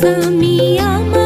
Samiyama